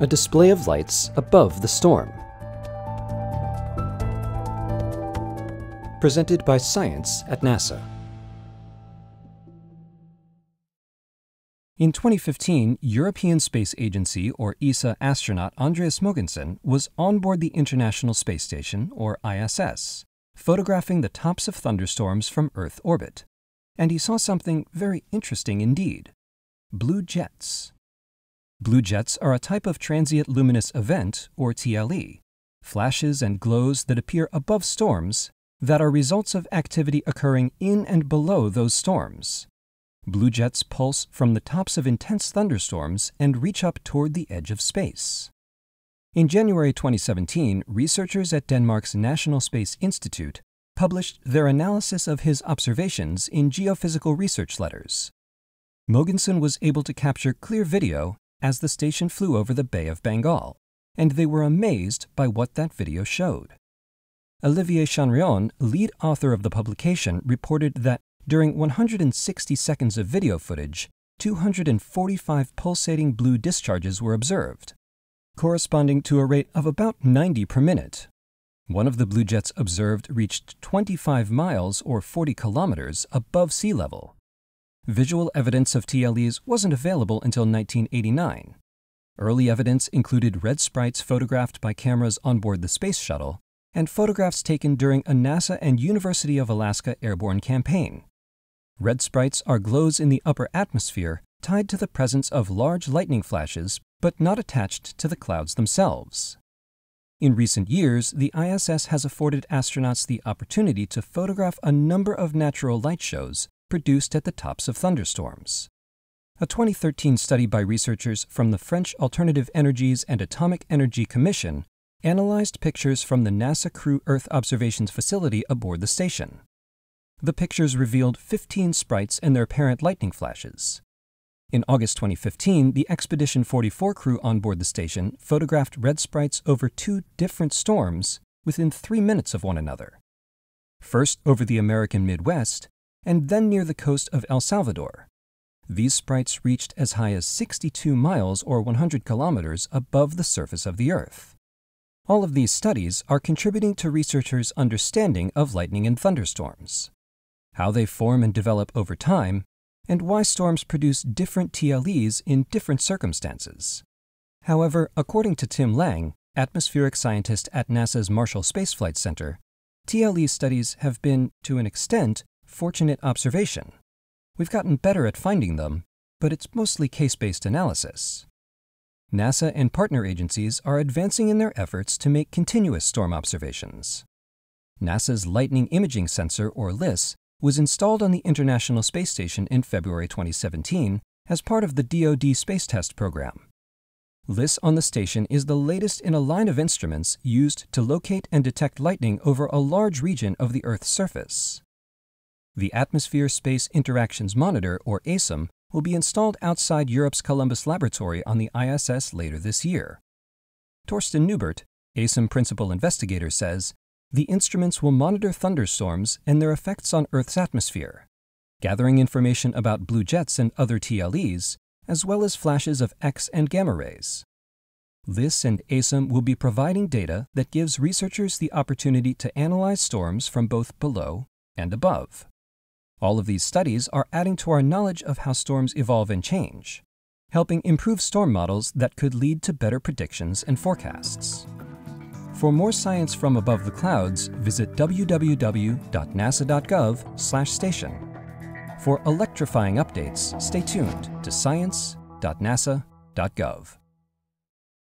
a display of lights above the storm. Presented by Science at NASA. In 2015, European Space Agency or ESA astronaut Andreas Mogensen was on board the International Space Station or ISS, photographing the tops of thunderstorms from Earth orbit. And he saw something very interesting indeed. Blue jets. Blue jets are a type of transient luminous event, or TLE, flashes and glows that appear above storms that are results of activity occurring in and below those storms. Blue jets pulse from the tops of intense thunderstorms and reach up toward the edge of space. In January 2017, researchers at Denmark's National Space Institute published their analysis of his observations in Geophysical Research Letters. Mogensen was able to capture clear video as the station flew over the Bay of Bengal, and they were amazed by what that video showed. Olivier Chanrion, lead author of the publication, reported that during 160 seconds of video footage, 245 pulsating blue discharges were observed, corresponding to a rate of about 90 per minute. One of the blue jets observed reached 25 miles or 40 kilometers above sea level. Visual evidence of TLEs wasn't available until 1989. Early evidence included red sprites photographed by cameras on board the space shuttle and photographs taken during a NASA and University of Alaska airborne campaign. Red sprites are glows in the upper atmosphere tied to the presence of large lightning flashes, but not attached to the clouds themselves. In recent years, the ISS has afforded astronauts the opportunity to photograph a number of natural light shows produced at the tops of thunderstorms. A 2013 study by researchers from the French Alternative Energies and Atomic Energy Commission analyzed pictures from the NASA Crew Earth Observations Facility aboard the station. The pictures revealed 15 sprites and their apparent lightning flashes. In August 2015, the Expedition 44 crew on board the station photographed red sprites over two different storms within three minutes of one another. First over the American Midwest, and then near the coast of El Salvador. These sprites reached as high as 62 miles or 100 kilometers above the surface of the Earth. All of these studies are contributing to researchers' understanding of lightning and thunderstorms how they form and develop over time, and why storms produce different TLEs in different circumstances. However, according to Tim Lang, atmospheric scientist at NASA's Marshall Space Flight Center, TLE studies have been, to an extent, fortunate observation. We've gotten better at finding them, but it's mostly case-based analysis. NASA and partner agencies are advancing in their efforts to make continuous storm observations. NASA's Lightning Imaging Sensor, or LIS, was installed on the International Space Station in February 2017 as part of the DoD Space Test Program. LIS on the station is the latest in a line of instruments used to locate and detect lightning over a large region of the Earth's surface. The Atmosphere Space Interactions Monitor, or ASIM, will be installed outside Europe's Columbus Laboratory on the ISS later this year. Torsten Neubert, ASIM principal investigator, says the instruments will monitor thunderstorms and their effects on Earth's atmosphere, gathering information about blue jets and other TLEs, as well as flashes of X and gamma rays. LIS and ASIM will be providing data that gives researchers the opportunity to analyze storms from both below and above. All of these studies are adding to our knowledge of how storms evolve and change, helping improve storm models that could lead to better predictions and forecasts. For more science from above the clouds, visit www.nasa.gov/station. For electrifying updates, stay tuned to science.nasa.gov.